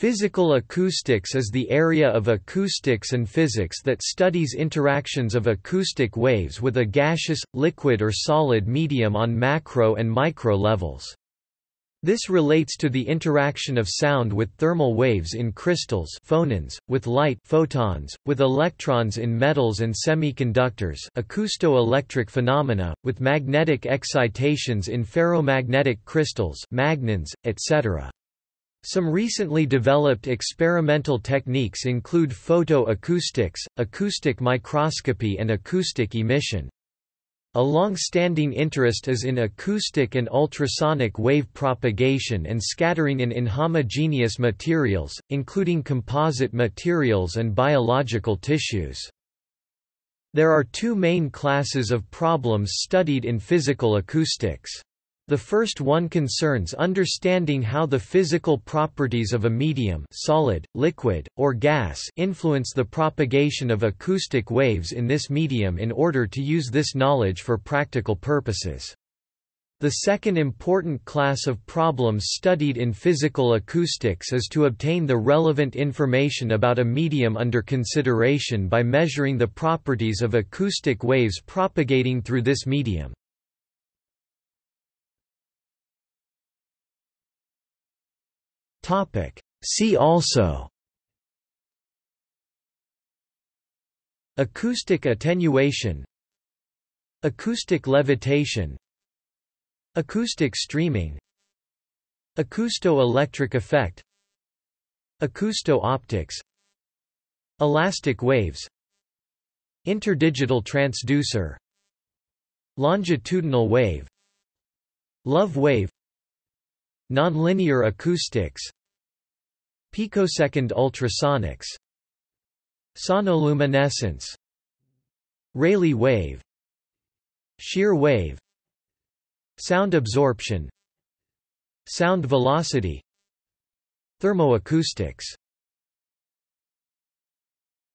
Physical acoustics is the area of acoustics and physics that studies interactions of acoustic waves with a gaseous, liquid or solid medium on macro and micro levels. This relates to the interaction of sound with thermal waves in crystals phonons, with light photons, with electrons in metals and semiconductors acousto-electric phenomena, with magnetic excitations in ferromagnetic crystals magnons, etc. Some recently developed experimental techniques include photoacoustics, acoustic microscopy and acoustic emission. A long-standing interest is in acoustic and ultrasonic wave propagation and scattering in inhomogeneous materials, including composite materials and biological tissues. There are two main classes of problems studied in physical acoustics. The first one concerns understanding how the physical properties of a medium solid, liquid, or gas influence the propagation of acoustic waves in this medium in order to use this knowledge for practical purposes. The second important class of problems studied in physical acoustics is to obtain the relevant information about a medium under consideration by measuring the properties of acoustic waves propagating through this medium. See also. Acoustic attenuation. Acoustic levitation. Acoustic streaming. Acousto-electric effect. Acousto-optics. Elastic waves. Interdigital transducer. Longitudinal wave. Love wave. Nonlinear acoustics Picosecond ultrasonics. Sonoluminescence. Rayleigh wave. Shear wave. Sound absorption. Sound velocity. Thermoacoustics